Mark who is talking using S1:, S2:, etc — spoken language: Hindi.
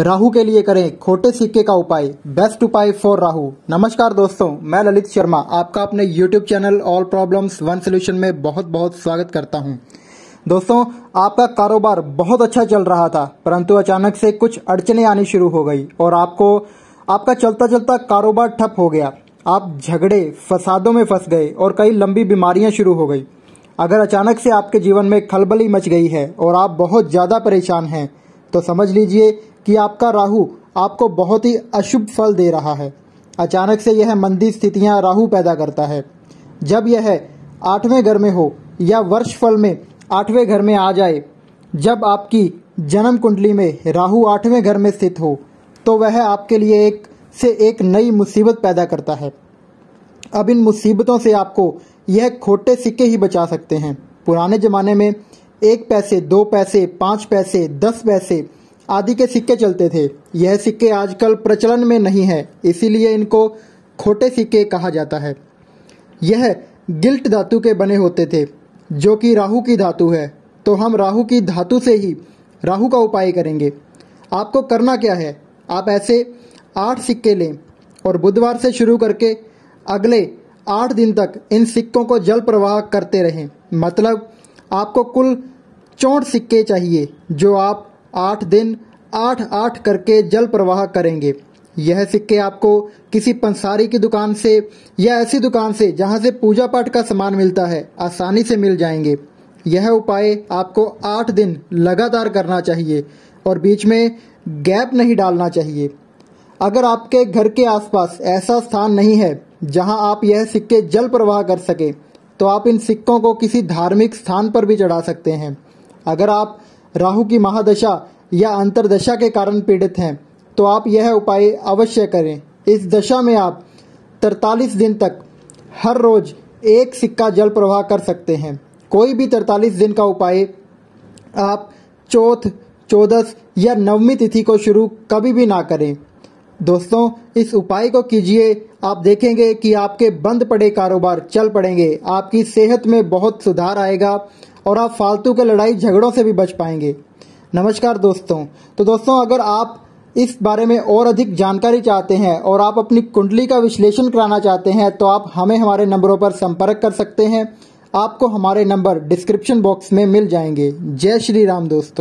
S1: राहु के लिए करें खोटे सिक्के का उपाय। बेस्ट उपाय फॉर राहु। नमस्कार दोस्तों, मैं ललित शर्मा, आपका अपने YouTube channel all problems one solution में बहुत बहुत स्वागत करता हूँ। दोस्तों, आपका कारोबार बहुत अच्छा चल रहा था, परंतु अचानक से कुछ अड़चने आनी शुरू हो गई और आपको, आपका चलता चलता कारोबार ठप हो गया। आप झगड़े, फसादों में फंस गए और कई लंबी बीमारियाँ शुरू हो गई। अगर अचानक से आपके जीवन में खलबली मच गई है और आप बहुत ज़्यादा परेशान हैं तो समझ लीजिए कि आपका राहु आपको बहुत ही अशुभ फल दे रहा है। अचानक से यह मंदी स्थितियाँ राहु पैदा करता है। जब यह आठवें घर में हो या वर्ष फल में आठवें घर में आ जाए, जब आपकी जन्म कुंडली में राहु आठवें घर में स्थित हो तो वह आपके लिए एक से एक नई मुसीबत पैदा करता है। अब इन मुसीबतों से आपको यह खोटे सिक्के ही बचा सकते हैं। पुराने जमाने में एक पैसे, दो पैसे, पाँच पैसे, दस पैसे आदि के सिक्के चलते थे। यह सिक्के आजकल प्रचलन में नहीं है, इसीलिए इनको खोटे सिक्के कहा जाता है। यह गिल्ट धातु के बने होते थे, जो कि राहु की धातु है। तो हम राहु की धातु से ही राहु का उपाय करेंगे। आपको करना क्या है? आप ऐसे आठ सिक्के लें और बुधवार से शुरू करके अगले आठ दिन तक इन सिक्कों को जल प्रवाह करते रहें। मतलब आपको कुल चौंठ सिक्के चाहिए, जो आप आठ दिन आठ आठ करके जल प्रवाह करेंगे। यह सिक्के आपको किसी पंसारी की दुकान से या ऐसी दुकान से, जहाँ से पूजा पाठ का सामान मिलता है, आसानी से मिल जाएँगे। यह उपाय आपको आठ दिन लगातार करना चाहिए और बीच में गैप नहीं डालना चाहिए। अगर आपके घर के आसपास ऐसा स्थान नहीं है, जहाँ आप यह सिक्के जल प्रवाह कर सके तो आप इन सिक्कों को किसी धार्मिक स्थान पर भी चढ़ा सकते हैं। अगर आप राहु की महादशा या अंतरदशा के कारण पीड़ित हैं तो आप यह उपाय अवश्य करें। इस दशा में आप तरतालीस दिन तक हर रोज एक सिक्का जल प्रवाह कर सकते हैं। कोई भी तरतालीस दिन का उपाय आप चौथ, चौदस या नवमी तिथि को शुरू कभी भी ना करें। दोस्तों, इस उपाय को कीजिए। आप देखेंगे कि आपके बंद पड़े कारोबार चल पड़ेंगे। आपकी सेहत में बहुत सुधार आएगा और आप फालतू के लड़ाई झगड़ों से भी बच पाएँगे। नमस्कार दोस्तों। तो दोस्तों, अगर आप इस बारे में और अधिक जानकारी चाहते हैं और आप अपनी कुंडली का विश्लेषण कराना चाहते हैं तो आप हमें हमारे नंबरों पर संपर्क कर सकते हैं। आपको हमारे नंबर डिस्क्रिप्शन बॉक्स में मिल जाएँगे। जय श्री राम दोस्तों।